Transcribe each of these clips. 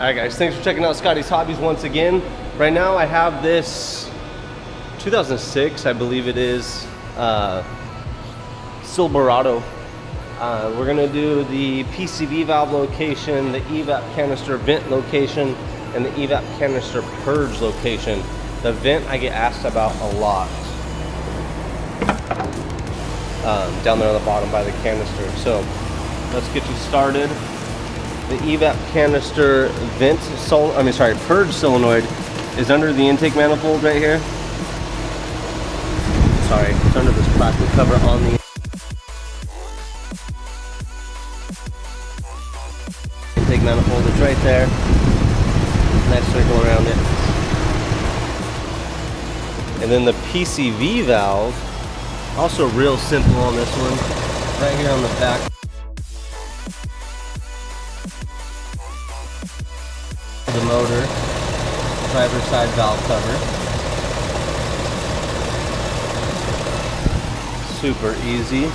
Alright guys, thanks for checking out Scotty's Hobbies once again. Right now I have this 2006, I believe it is, uh, Silverado. Uh, we're gonna do the PCV valve location, the EVAP canister vent location, and the EVAP canister purge location. The vent I get asked about a lot. Um, down there on the bottom by the canister. So let's get you started. The EVAP canister vent sol I mean sorry, purge solenoid is under the intake manifold right here. Sorry, it's under this plastic cover on the intake manifold. It's right there. Nice circle around it. And then the PCV valve, also real simple on this one. Right here on the back motor, driver side valve cover. Super easy.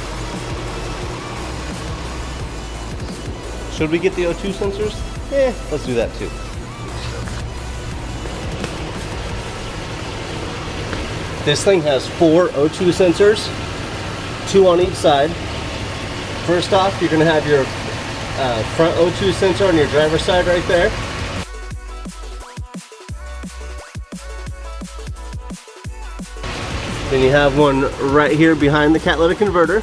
Should we get the O2 sensors? Eh, let's do that too. This thing has four O2 sensors, two on each side. First off, you're gonna have your uh, front O2 sensor on your driver's side right there. Then you have one right here behind the catalytic converter.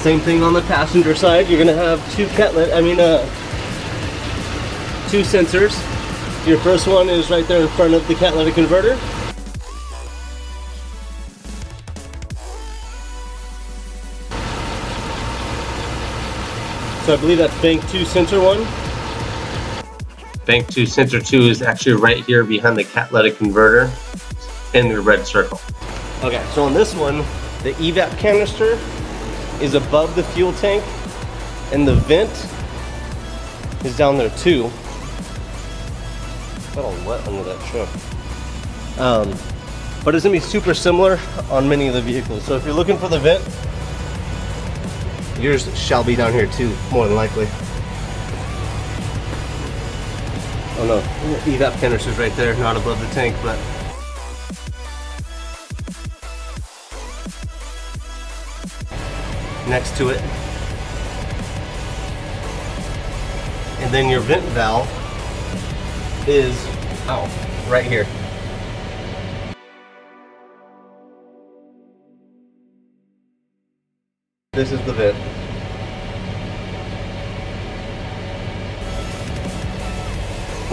Same thing on the passenger side. You're gonna have two catalytic, I mean, uh, two sensors. Your first one is right there in front of the catalytic converter. So I believe that's bank two sensor one. Bank 2 sensor 2 is actually right here behind the catalytic converter in the red circle. Okay, so on this one, the evap canister is above the fuel tank and the vent is down there too. Got all wet under that truck. Um, but it's gonna be super similar on many of the vehicles. So if you're looking for the vent, yours shall be down here too, more than likely. Oh no, evap canister's right there, not above the tank, but next to it. And then your vent valve is, oh, right here. This is the vent.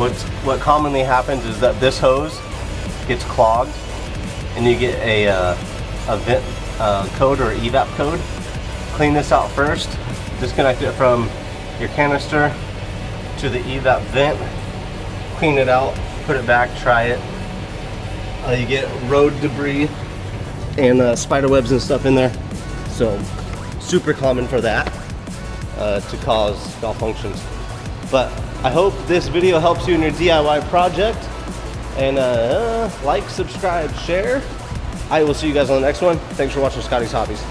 What what commonly happens is that this hose gets clogged, and you get a uh, a vent uh, code or evap code. Clean this out first. Disconnect it from your canister to the evap vent. Clean it out. Put it back. Try it. Uh, you get road debris and uh, spider webs and stuff in there. So super common for that uh, to cause malfunctions. But I hope this video helps you in your DIY project. And uh, like, subscribe, share. I will see you guys on the next one. Thanks for watching Scotty's Hobbies.